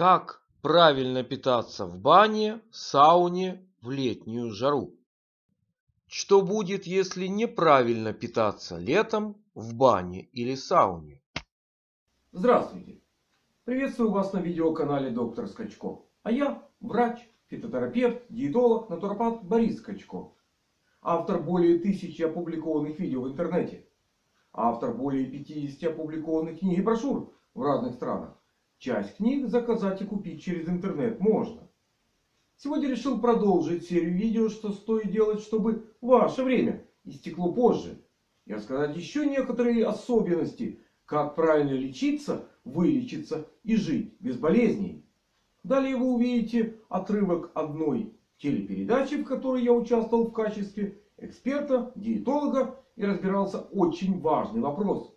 Как правильно питаться в бане, сауне в летнюю жару? Что будет, если неправильно питаться летом в бане или сауне? Здравствуйте! Приветствую вас на видеоканале Доктор Скачко. А я врач, фитотерапевт, диетолог, натуропат Борис Скачко. Автор более тысячи опубликованных видео в интернете. Автор более 50 опубликованных книг и брошюр в разных странах. Часть книг заказать и купить через интернет можно. Сегодня решил продолжить серию видео, что стоит делать, чтобы ваше время истекло позже. И рассказать еще некоторые особенности, как правильно лечиться, вылечиться и жить без болезней. Далее вы увидите отрывок одной телепередачи, в которой я участвовал в качестве эксперта, диетолога и разбирался очень важный вопрос.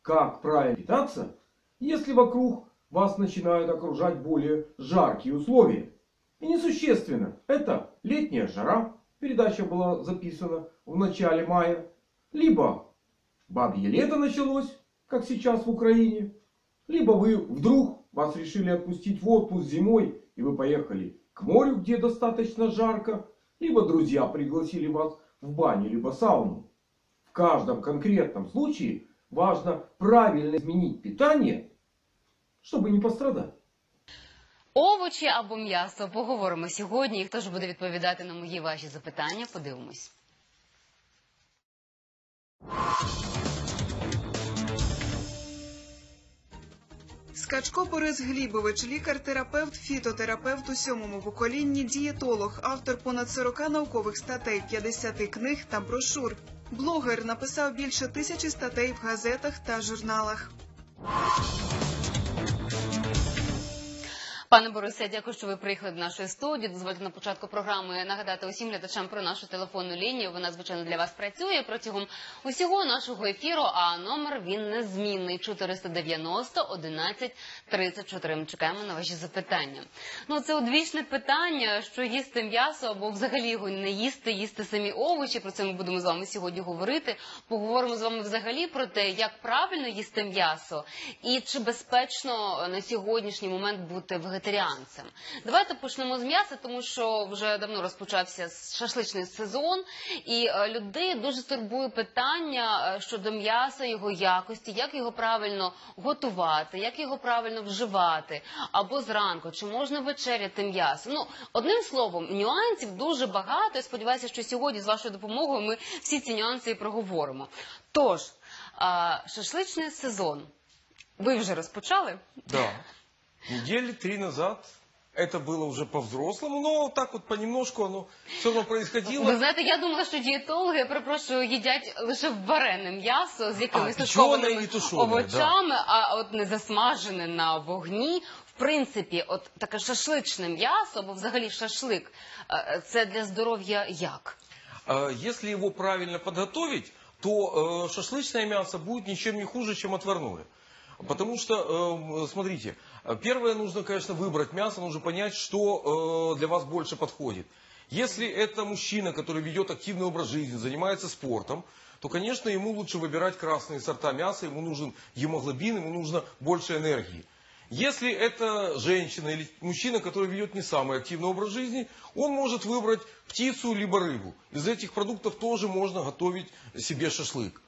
Как правильно питаться, если вокруг вас начинают окружать более жаркие условия. И несущественно, это летняя жара, передача была записана в начале мая, либо бабье лето началось, как сейчас в Украине, либо вы вдруг вас решили отпустить в отпуск зимой и вы поехали к морю, где достаточно жарко, либо друзья пригласили вас в баню, либо сауну. В каждом конкретном случае важно правильно изменить питание щоб не пострадати. Овочі або м'ясо поговоримо сьогодні. І хто ж буде відповідати на мої ваші запитання? Подивимось. Скачко Борис Глібович, лікар-терапевт, фітотерапевт у сьомому поколінні, дієтолог, автор понад 40 наукових статей, 50 книг та брошур. Блогер написав більше тисячі статей в газетах та журналах. Пане Борисе, дякую, що ви приїхали до нашої студії. Дозвольте на початку програми нагадати усім глядачам про нашу телефонну лінію. Вона звичайно для вас працює протягом усього нашого ефіру. А номер він незмінний 490 11 34. Ми чекаємо на ваші запитання. Ну це одвічне питання, що їсти м'ясо або взагалі його не їсти, їсти самі овочі. Про це ми будемо з вами сьогодні говорити. Поговоримо з вами взагалі про те, як правильно їсти м'ясо і чи безпечно на сьогоднішній момент бути вегетаріанцем вегетаріанцем. Давайте почнемо з м'яса, тому що вже давно розпочався шашличний сезон, і е, людей дуже турбує питання е, щодо м'яса, його якості, як його правильно готувати, як його правильно вживати, або зранку, чи можна вечеряти м'ясо. Ну, одним словом, нюансів дуже багато. і Сподіваюся, що сьогодні з вашою допомогою ми всі ці нюанси і проговоримо. Тож, шашличний сезон. Ви вже розпочали? Да. Недели три назад это было уже по-взрослому, но так вот понемножку оно все равно происходило. Ви знаєте, я думала, що дієтологи, я перепрошую, їдять лише варене м'ясо з якимись А, тушкованими тушене, овочами, да. а от не засмажене на вогні. В принципі, от таке шашличне м'ясо, або взагалі шашлик, е, це для здоров'я як? Если его правильно подготовить, то э, шашлычное мясо будет ничем не хуже, чем отварное. Потому что, э, смотрите, первое нужно, конечно, выбрать мясо, нужно понять, что э, для вас больше подходит. Если это мужчина, который ведет активный образ жизни, занимается спортом, то, конечно, ему лучше выбирать красные сорта мяса, ему нужен гемоглобин, ему нужно больше энергии. Если это женщина или мужчина, который ведет не самый активный образ жизни, он может выбрать птицу либо рыбу. Из этих продуктов тоже можно готовить себе шашлык.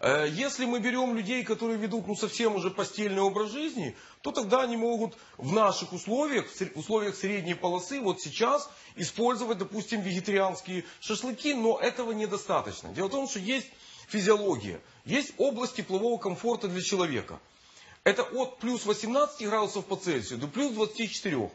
Э, если мы берем людей, которые ведут ну, совсем уже постельный образ жизни, то тогда они могут в наших условиях, в условиях средней полосы, вот сейчас использовать, допустим, вегетарианские шашлыки, но этого недостаточно. Дело в том, что есть физиология, есть область теплового комфорта для человека. Это от плюс 18 градусов по Цельсию до плюс 24.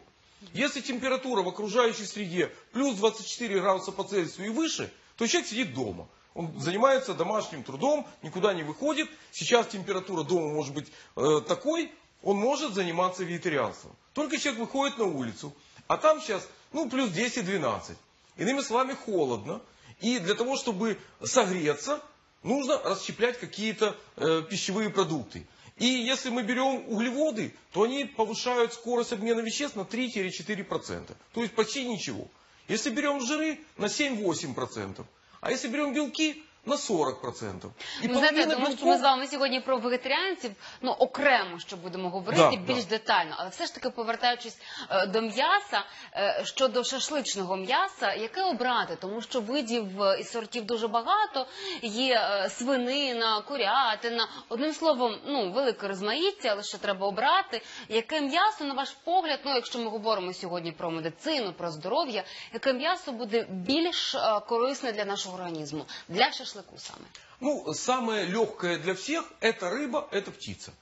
Если температура в окружающей среде плюс 24 градуса по Цельсию и выше, то человек сидит дома. Он занимается домашним трудом, никуда не выходит. Сейчас температура дома может быть э, такой, он может заниматься вегетарианством. Только человек выходит на улицу, а там сейчас ну, плюс 10-12. Иными словами, холодно. И для того, чтобы согреться, нужно расщеплять какие-то э, пищевые продукты. И если мы берем углеводы, то они повышают скорость обмена веществ на 3-4%. То есть почти ничего. Если берем жиры, на 7-8%. А если берем белки, на 40%. И Ви знаєте, половина тому що ми з вами сьогодні про вегетаріанців, ну окремо що будемо говорити Да, більш да. детально, але все ж таки повертаючись е, до м'яса е, щодо шашличного м'яса, яке обрати, тому що видів е, і сортів дуже багато. Є е, свинина, курятина. Одним словом, ну велике розмаїття, але ще треба обрати. Яке м'ясо, на ваш погляд, ну якщо ми говоримо сьогодні про медицину, про здоров'я, яке м'ясо буде більш е, корисне для нашого організму, для шашлику саме? Ну, самое легкое для всех – это рыба, это птица.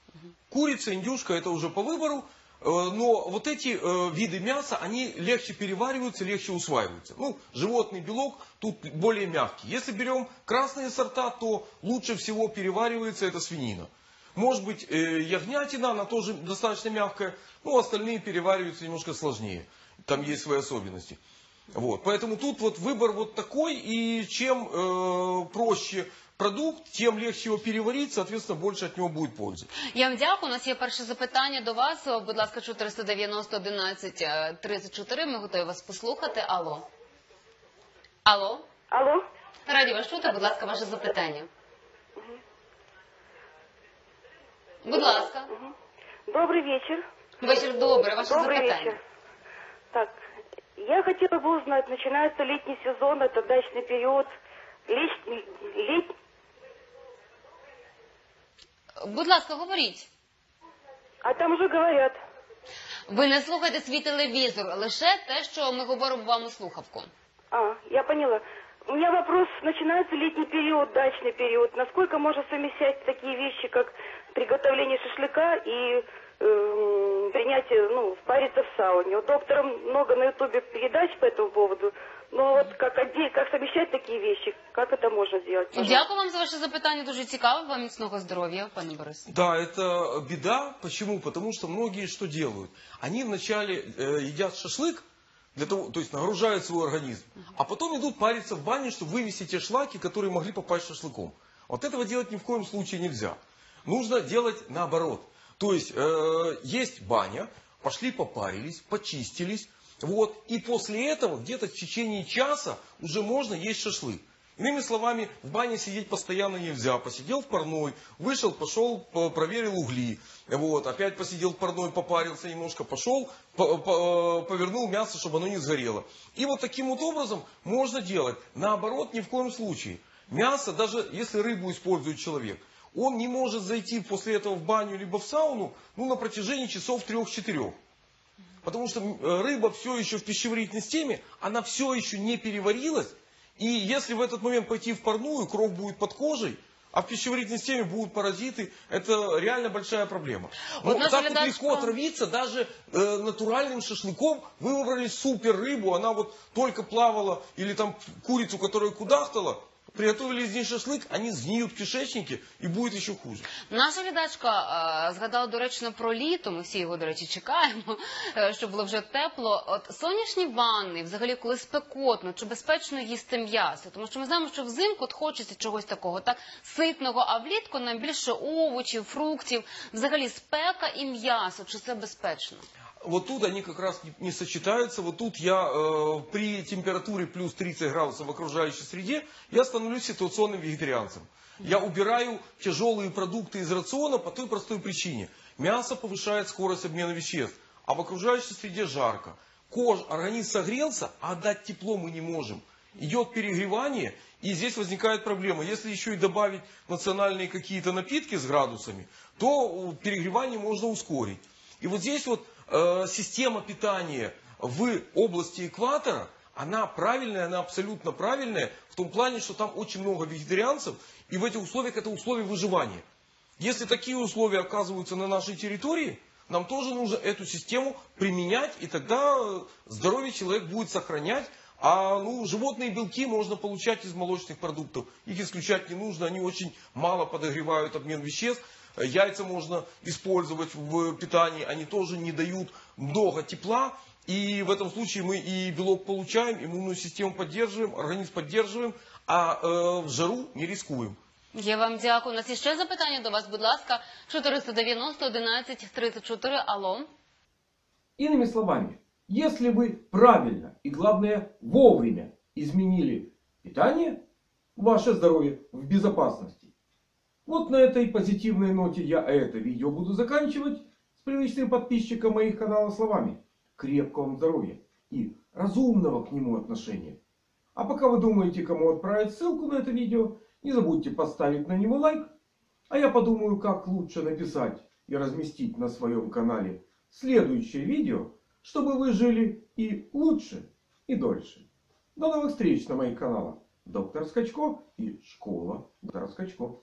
Курица, индюшка – это уже по выбору. Э, Но вот эти э, виды мяса, они легче перевариваются, легче усваиваются. Ну, животный белок тут более мягкий. Если берем красные сорта, то лучше всего переваривается это свинина. Может быть, э, ягнятина, она тоже достаточно мягкая, но остальные перевариваются немножко сложнее. Там есть свои особенности. Вот, поэтому тут вот выбор вот такой, и чем э, проще продукт, тем легче его переварить, соответственно, больше от него будет пользы. Я вам дякую. У нас є перше запитання до вас. О, Будь ласка, 490 11 е, 34. Ми готові вас послухати. Алло. Алло. Алло, Раді вас чути, будь ласка, ваше запитання. Будь ласка. добрый вечер. Вечір добре, ваше добрый запитання. вечер. Так, я хотела бы узнать, начинается летний сезон, это дачный период. Летний, лет... Будь ласка, говоріть. А там уже говорят, Ви не слухайте свій телевізор, лише те, що ми говоримо вам у слухавку. а, я поняла. У меня вопрос, начинается летний период, дачный период. Насколько можно совмещать такие вещи, как приготовление шашлыка и эм, принятие, ну, спариться в сауне? У доктора много на ютубе передач по этому поводу, но вот как, оде- как совмещать такие вещи, как это можно сделать? пожалуйста? Дякую вам за ваше запитання. Дуже цікаво. Вам міцного здоров'я, пане Борис. Да, это беда. Почему? Потому что многие что делают? Они вначале э, едят шашлык, для того, то есть нагружают свой организм, а потом идут париться в бане, чтобы вывести те шлаки, которые могли попасть шашлыком. Вот этого делать ни в коем случае нельзя. Нужно делать наоборот. То есть э, есть баня, пошли попарились, почистились, вот, и после этого где-то в течение часа уже можно есть шашлык. Иными словами, в бане сидеть постоянно нельзя. Посидел в парной, вышел, пошел, по- проверил угли. Вот, опять посидел в парной, попарился немножко, пошел, по- по- повернул мясо, чтобы оно не сгорело. И вот таким вот образом можно делать. Наоборот, ни в коем случае. Мясо, даже если рыбу использует человек, он не может зайти после этого в баню либо в сауну ну, на протяжении часов трех-четырех. Потому что э, рыба все еще в пищеварительной системе, она все еще не переварилась. И если в этот момент пойти в парную, кровь будет под кожей, а в пищеварительной системе будут паразиты, это реально большая проблема. Вот наша так вот легко отравиться даже э, натуральным шашлыком. Вы выбрали супер рыбу, она вот только плавала, или там курицу, которая кудахтала, приготовили из ней шашлык, они сгниют в кишечнике и будет хуже. Наша глядачка е, згадала доречно про літо. Ми всі його, до речі, чекаємо, е, щоб було вже тепло. От сонячні ванни, взагалі, коли спекотно, чи безпечно їсти м'ясо? Тому що ми знаємо, що взимку хочеться чогось такого, так ситного, а влітку нам більше овочів, фруктів, взагалі спека і м'ясо. Чи це безпечно? Вот тут они как раз не, не сочетаются. Вот тут я э, при температуре плюс 30 градусов в окружающей среде, я становлюсь ситуационным вегетарианцем. Я убираю тяжелые продукты из рациона по той простой причине. Мясо повышает скорость обмена веществ, а в окружающей среде жарко. Кож, организм согрелся, а отдать тепло мы не можем. Идет перегревание, и здесь возникает проблема. Если еще и добавить национальные какие-то напитки с градусами, то перегревание можно ускорить. И вот здесь вот э, система питания в области экватора, она правильная, она абсолютно правильная, в том плане, что там очень много вегетарианцев, и в этих условиях это условия выживания. Если такие условия оказываются на нашей территории, нам тоже нужно эту систему применять, и тогда э, здоровье человек будет сохранять, а ну, животные белки можно получать из молочных продуктов. Их исключать не нужно, они очень мало подогревают обмен веществ. Яйца можно использовать в питании, они тоже не дают много тепла. И в этом случае мы и белок получаем, иммунную систему поддерживаем, организм поддерживаем, а э, в жару не рискуем. Я вам дякую. У нас є ще запитання до вас, будь ласка, 490 11 34. Алло. Иными словами, если вы правильно и, главное, вовремя изменили питание, ваше здоровье в безопасности. Вот на этой позитивной ноте я это видео буду заканчивать с привычным подписчиком моих каналов словами. Крепкого вам здоровья и разумного к нему отношения. А пока вы думаете, кому отправить ссылку на это видео, не забудьте поставить на него лайк. А я подумаю, как лучше написать и разместить на своем канале следующее видео, чтобы вы жили и лучше, и дольше. До новых встреч на моих каналах. Доктор Скачко и Школа доктора Скачко.